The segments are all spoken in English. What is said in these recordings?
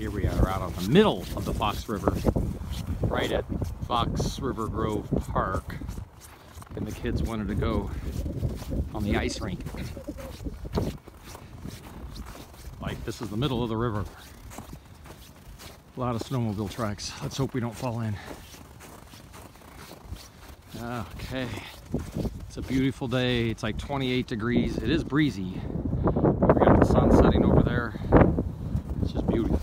Here we are out on the middle of the Fox River, right at Fox River Grove Park. And the kids wanted to go on the ice rink. Like this is the middle of the river. A lot of snowmobile tracks. Let's hope we don't fall in. Okay. It's a beautiful day. It's like 28 degrees. It is breezy. We got the sun setting over there. It's just beautiful.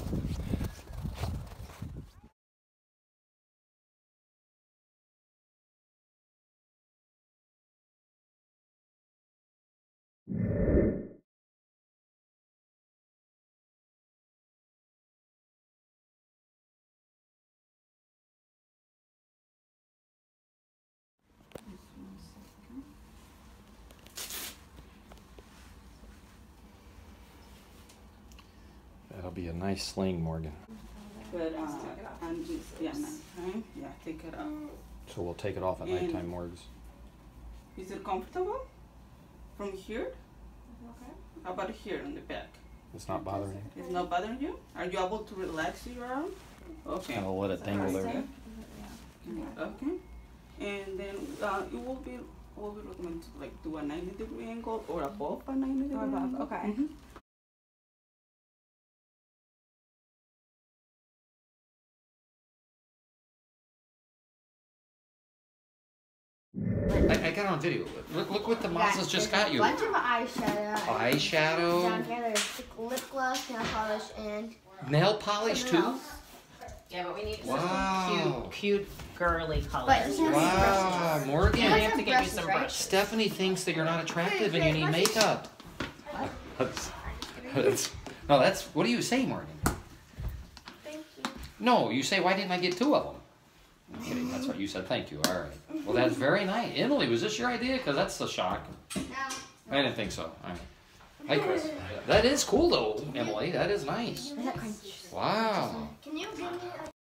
That'll be a nice sling, Morgan. But uh, and this, yeah, nighttime, yeah, take it out. So we'll take it off at And- nighttime, Morgs. Is it comfortable from here? Okay. How about here on the back? It's not bothering you? It's not bothering you? Are you able to relax your arm? Okay. Kind of let it dangle there. Okay. And then uh, it will be will be recommended to like do a 90 degree angle or above a 90 degree Or angle. okay. Mhm. I, I got it on video. Look, look what the Mazda's just got you. Bunch of eyeshadow. Down Eyeshadow, here, there's lip gloss, nail polish, and nail polish too. else. Yeah, but we need Wow. cute, cute, girly colors. you Wow, And Morgan. we have to some get you some right? brushes. Stephanie thinks that you're not attractive and you need makeup. That's, that's, no, that's, what do you say, Morgan? Thank you. No, you say, why didn't I get two of them? I'm kidding, that's what you said, thank you, all right. Well, that's very nice. Emily, was this your idea? Because that's a shock. Now, I didn't think so. All right. Hi, Chris. That is cool though, Emily. That is nice. is that crunch? Wow. Can you give me a